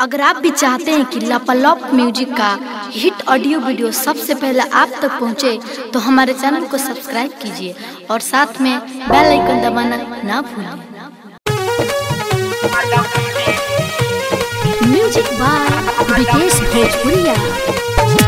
अगर आप भी चाहते हैं कि लपलॉप म्यूज़िक का हिट ऑडियो वीडियो सबसे पहले आप तक पहुँचे, तो हमारे चैनल को सब्सक्राइब कीजिए और साथ में बेल आइकन दबाना ना भूलें म्यूज़िक बाय विकेश भोजपुरिया।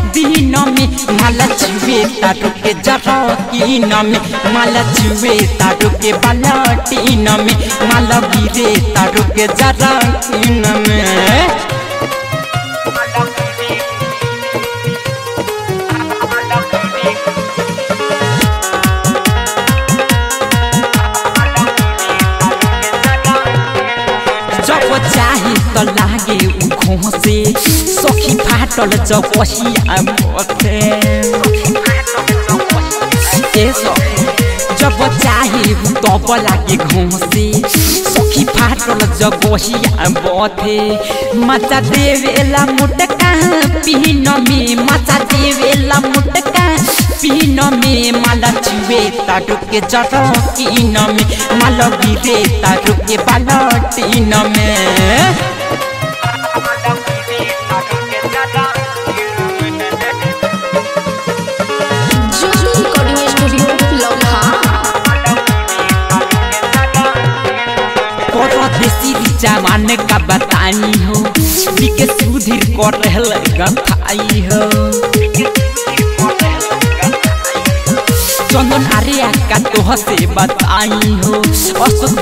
दिन में माला छुए तारो के जरा कीन में माला छुए तारो के बालटीन में माला गिरे तारो के जरा कीन में लागे उ से। सखी फाटल जबहिया मथे जब चाहे तब लागे घोसे सखी फाटल जबहिया बथे मचा देवेला मुटका पिन में, मचा देवेला मुटका पिन में। माला छुए ताटू के जड़ किन में, माला गिरे ताटू के बालटीन में। जमान का बतानी हो सुधीर कर गथाई हो। चंदन आर्या का तोह से बताई हो।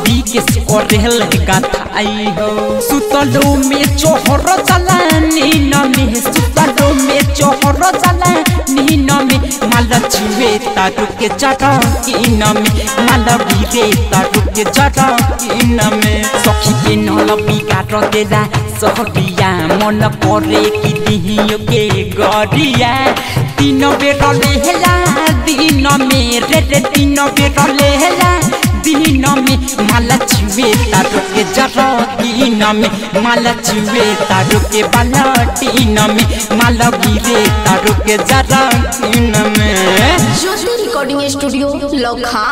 दी के कर रहल गथाई हो। सुतलो में चोहर चला नीन में सुतलो में चोहर चला नीन में माला छुए तारू के जड़ा कीन में माला गिरे तारू के जड़ा कीन में सखी के नल बिगाट देला। सहरिया मन परे कि दिहियो के गरिया। तीन बेर लेहला दिन में, रे रे में बेर लेहला दिन में माला छुए तारू के जरो दिन में माला छुए तारू के बालटीन में माला गिरे तारो के जरो दिन में। Recording studio Laukha